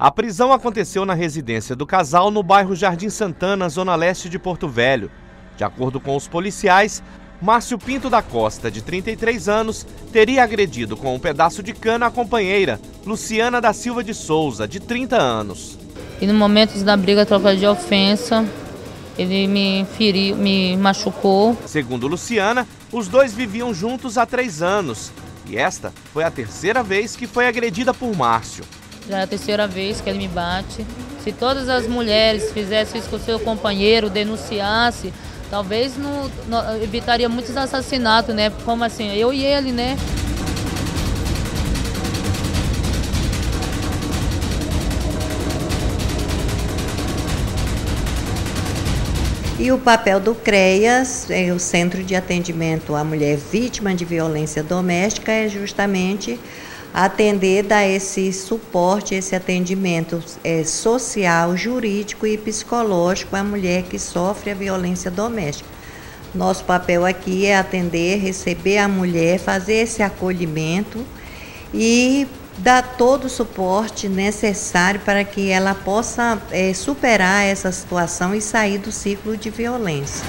A prisão aconteceu na residência do casal no bairro Jardim Santana, zona leste de Porto Velho. De acordo com os policiais, Márcio Pinto da Costa, de 33 anos, teria agredido com um pedaço de cana a companheira, Luciana da Silva de Souza, de 30 anos. E no momento da briga, troca de ofensa, ele me feriu, me machucou. Segundo Luciana, os dois viviam juntos há três anos. E esta foi a terceira vez que foi agredida por Márcio. Já é a terceira vez que ele me bate. Se todas as mulheres fizessem isso com o seu companheiro, denunciasse, talvez não, não, evitaria muitos assassinatos, né? Como assim, eu e ele, né? E o papel do CREAS, é o Centro de Atendimento à Mulher Vítima de Violência Doméstica, é justamente atender, dar esse suporte, esse atendimento é, social, jurídico e psicológico à mulher que sofre a violência doméstica. Nosso papel aqui é atender, receber a mulher, fazer esse acolhimento e dar todo o suporte necessário para que ela possa é, superar essa situação e sair do ciclo de violência.